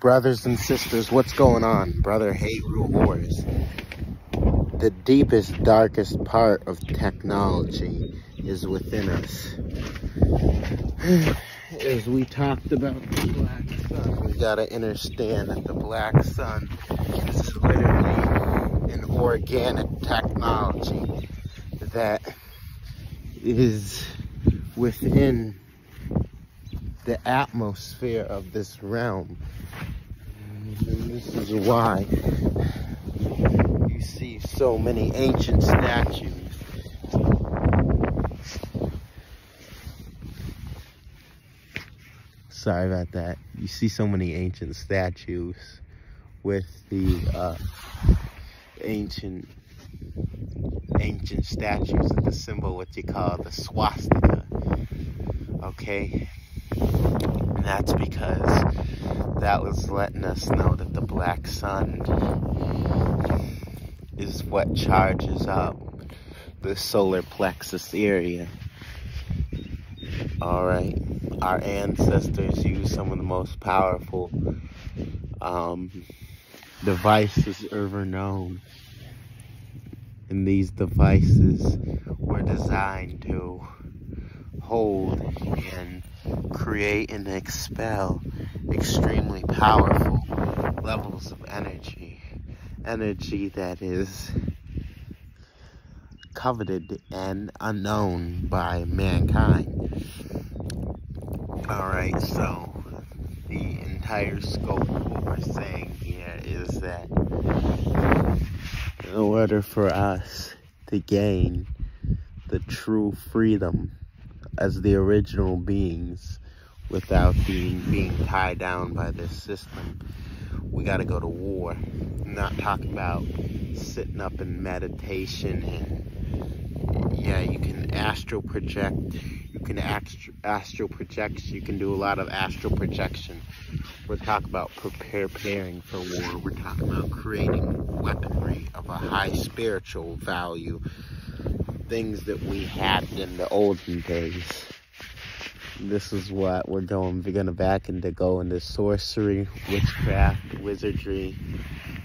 Brothers and sisters, what's going on? Brother Heru Horus. The deepest, darkest part of technology is within us. As we talked about the black sun, we gotta understand that the black sun is literally an organic technology that is within the atmosphere of this realm. This is why you see so many ancient statues. Sorry about that. You see so many ancient statues with the uh, ancient ancient statues of the symbol what you call the swastika. Okay, and that's because that was letting us know that the black sun is what charges up the solar plexus area. Alright, our ancestors used some of the most powerful um, devices ever known. And these devices were designed to hold and create and expel extremely powerful levels of energy. Energy that is coveted and unknown by mankind. Alright, so the entire scope of what we're saying here is that in order for us to gain the true freedom as the original beings without being being tied down by this system. We got to go to war. I'm not talking about sitting up in meditation and yeah, you can astral project. You can astral, astral project. You can do a lot of astral projection. We're talking about prepare preparing for war. We're talking about creating weaponry of a high spiritual value. Things that we had in the olden days. This is what we're going we're gonna back into go into sorcery witchcraft wizardry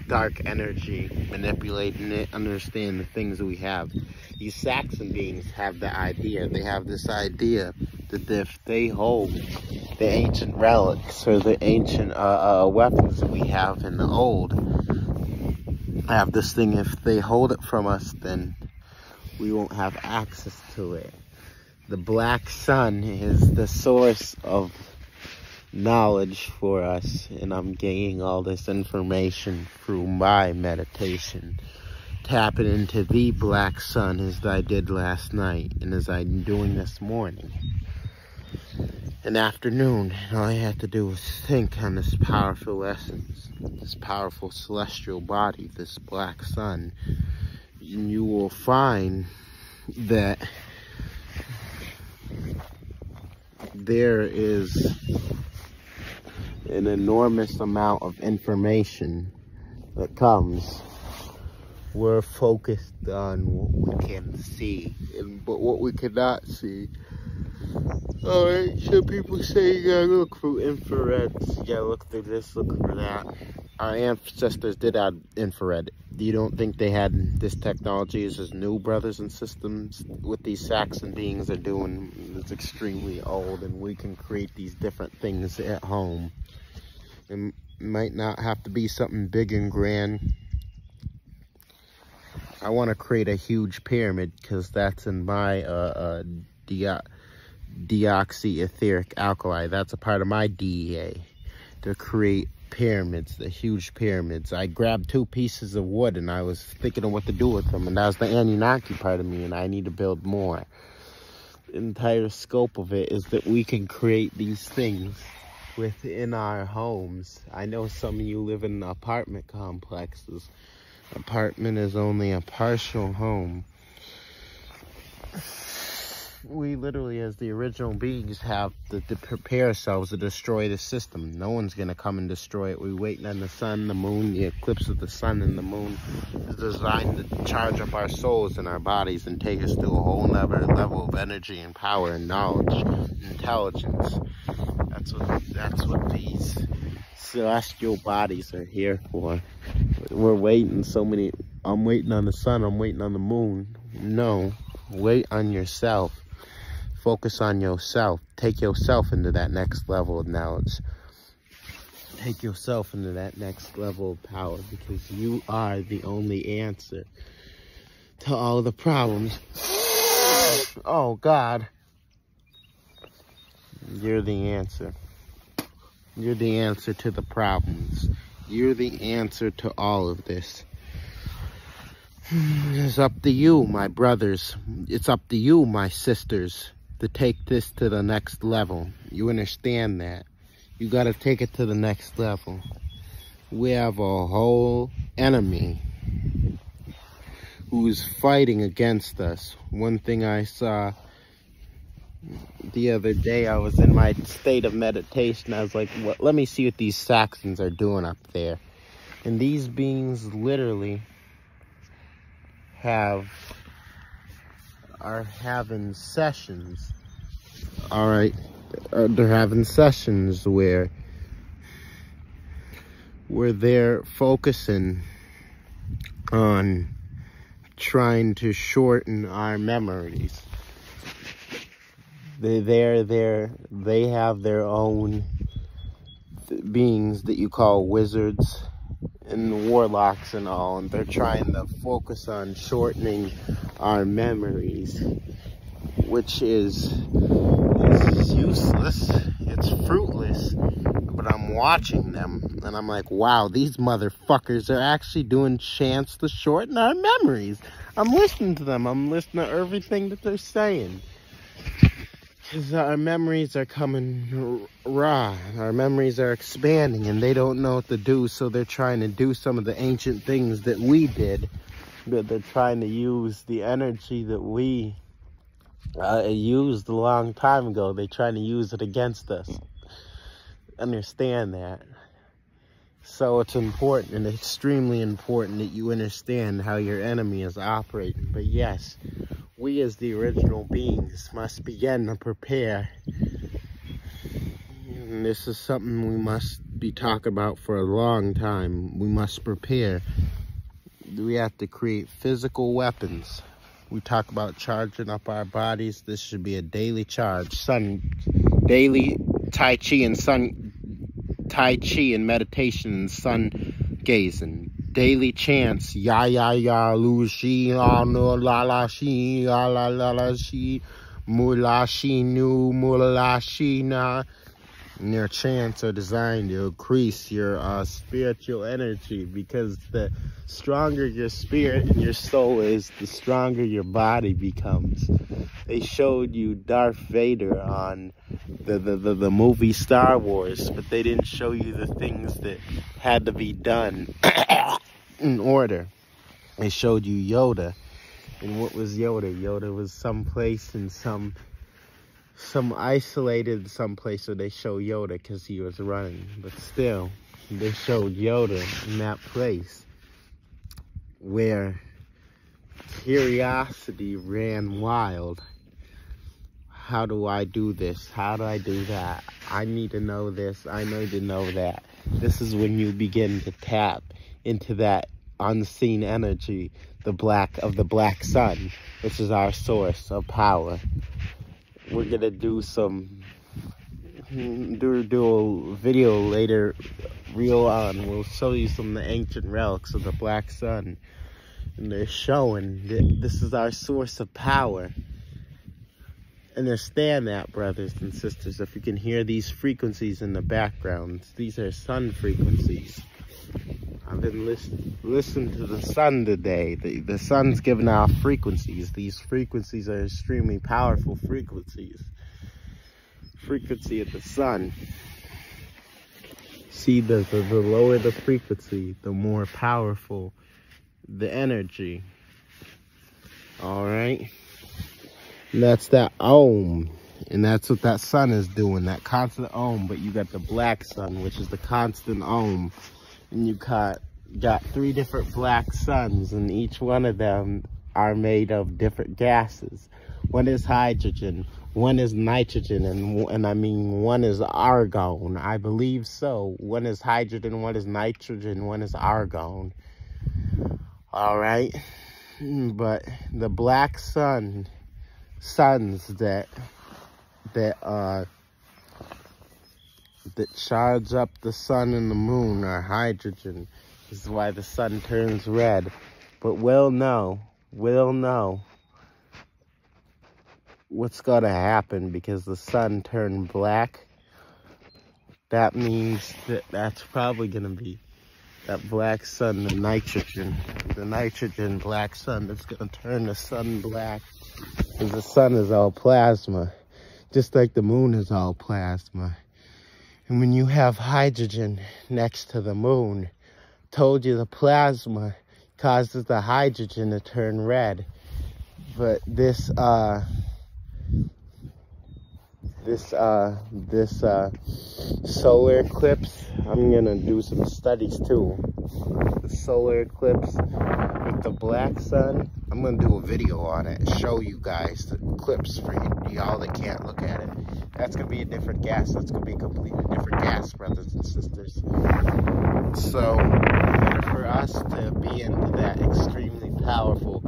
dark energy manipulating it understand the things that we have. These saxon beings have the idea they have this idea that if they hold the ancient relics or the ancient uh, uh, weapons that we have in the old have this thing if they hold it from us then we won't have access to it. The black sun is the source of knowledge for us and I'm gaining all this information through my meditation. Tapping into the black sun as I did last night and as I'm doing this morning. And afternoon and all I had to do was think on this powerful essence this powerful celestial body this black sun and you will find that there is an enormous amount of information that comes. We're focused on what we can see, and, but what we cannot see. Alright, so people say you gotta look for infrareds, you gotta look for this, look for that. Our ancestors did have infrared you don't think they had this technology is as new brothers and systems what these Saxon beings are doing is extremely old and we can create these different things at home. It might not have to be something big and grand. I want to create a huge pyramid because that's in my uh, uh, deoxy etheric alkali. That's a part of my DNA to create pyramids, the huge pyramids. I grabbed two pieces of wood and I was thinking of what to do with them. And that was the Anunnaki part of me and I need to build more. The entire scope of it is that we can create these things within our homes. I know some of you live in apartment complexes. Apartment is only a partial home we literally, as the original beings, have to, to, prepare ourselves to destroy the system. No one's going to come and destroy it. We're waiting on the sun, the moon, the eclipse of the sun and the moon is designed to charge up our souls and our bodies and take us to a whole nother level of energy and power and knowledge, and intelligence. That's what, that's what these celestial bodies are here for. We're waiting so many, I'm waiting on the sun, I'm waiting on the moon. No, wait on yourself. Focus on yourself. Take yourself into that next level of knowledge. Take yourself into that next level of power because you are the only answer to all the problems. Oh, God. You're the answer. You're the answer to the problems. You're the answer to all of this. It's up to you, my brothers. It's up to you, my sisters, to take this to the next level. You understand that? You got to take it to the next level. We have a whole enemy who's fighting against us. One thing I saw the other day, I was in my state of meditation. I was like, what, let me see what these Saxons are doing up there. And these beings literally have are having sessions. All right, uh, they're having sessions where where they're focusing on trying to shorten our memories. They they're there they have their own beings that you call wizards and warlocks and all, and they're trying to focus on shortening our memories, which is, is useless. It's fruitless. But I'm watching them, and I'm like, wow, these motherfuckers are actually doing chants to shorten our memories. I'm listening to them. I'm listening to everything that they're saying. Our memories are coming raw. Our memories are expanding and they don't know what to do. So they're trying to do some of the ancient things that we did. But they're trying to use the energy that we uh, used a long time ago. They're trying to use it against us. Understand that. So it's important and extremely important that you understand how your enemy is operating. But yes, we as the original beings must begin to prepare. And this is something we must be talking about for a long time. We must prepare. We have to create physical weapons. We talk about charging up our bodies. This should be a daily charge. Sun, daily Tai Chi and sun, Tai Chi and meditation and sun gazing. Daily chants ya ya ya lu shi no la la shi la la la la shi mu la shi nu mu la shi na and your chants are designed to increase your uh, spiritual energy because the stronger your spirit and your soul is, the stronger your body becomes. They showed you Darth Vader on the, the, the, the movie Star Wars, but they didn't show you the things that had to be done in order. They showed you Yoda. And what was Yoda? Yoda was someplace in some some isolated someplace where they show Yoda because he was running. But still, they showed Yoda in that place where curiosity ran wild. How do I do this? How do I do that? I need to know this. I need to know that. This is when you begin to tap into that unseen energy, the black of the black sun, which is our source of power. We're gonna do some do do a video later real on. We'll show you some of the ancient relics of the black sun. And they're showing that this is our source of power. Understand that, brothers and sisters. If you can hear these frequencies in the background, these are sun frequencies. I've been listen, listening to the sun today. The, the sun's giving off frequencies. These frequencies are extremely powerful frequencies. Frequency of the sun. See, the, the, the lower the frequency, the more powerful the energy. Alright? And that's that ohm. And that's what that sun is doing, that constant ohm. But you got the black sun, which is the constant Om and you got got three different black suns and each one of them are made of different gases one is hydrogen one is nitrogen and and I mean one is argon. I believe so. One is hydrogen, one is nitrogen, one is argon. All right. But the black sun suns that that uh that charge up the sun and the moon are hydrogen. This is why the sun turns red. But we'll know, we'll know what's going to happen because the sun turned black. That means that that's probably going to be that black sun, the nitrogen, the nitrogen black sun that's going to turn the sun black because the sun is all plasma, just like the moon is all plasma. And when you have hydrogen next to the moon, told you the plasma causes the hydrogen to turn red. But this, uh, this uh this uh solar eclipse i'm gonna do some studies too. The solar eclipse with the black sun i'm gonna do a video on it show you guys the eclipse for y'all that can't look at it. That's gonna be a different gas. That's gonna be completely different gas brothers and sisters so for us to be into that extremely powerful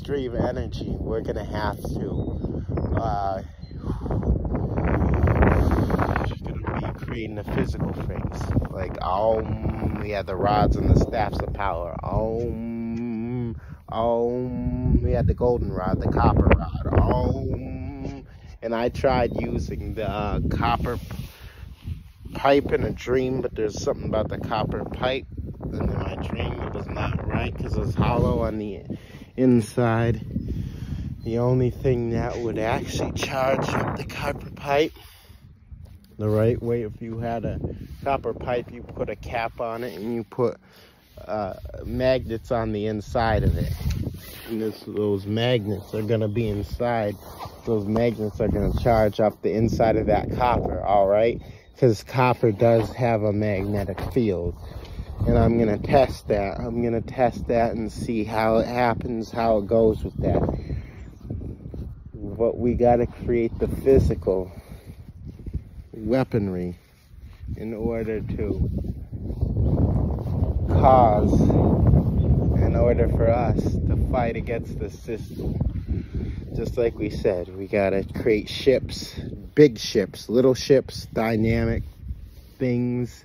extreme energy we're gonna have to uh creating the physical things. Like, um, we had the rods and the staffs of power. Um, um, we had the golden rod, the copper rod. Um, and I tried using the uh, copper pipe in a dream, but there's something about the copper pipe. And in my dream, it was not right because it was hollow on the inside. The only thing that would actually charge up the copper pipe the right way. If you had a copper pipe, you put a cap on it and you put uh, magnets on the inside of it. And this, those magnets are going to be inside. Those magnets are going to charge up the inside of that copper, all right? Because copper does have a magnetic field. And I'm to test that. I'm to test that and see how it happens, how it goes with that. But we got to create the physical weaponry in order to cause, in order for us to fight against the system. Just like we said, we gotta create ships, big ships, little ships, dynamic things.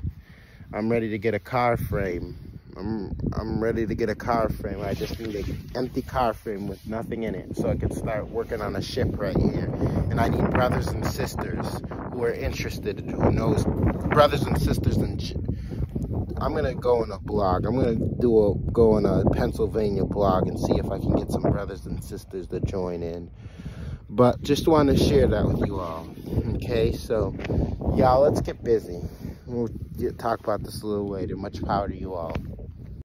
I'm ready to get a car frame. I'm I'm ready to get a car frame. I just need an empty car frame with nothing in it so I can start working on a ship right here. And I need brothers and sisters who are interested, who knows brothers and sisters and I'm gonna go on a blog. I'm gonna do a go on a Pennsylvania blog and see if I can get some brothers and sisters to join in. But just want to share that with you all. Okay, so y'all, let's get busy. We'll talk about this a little later. Much power to you all.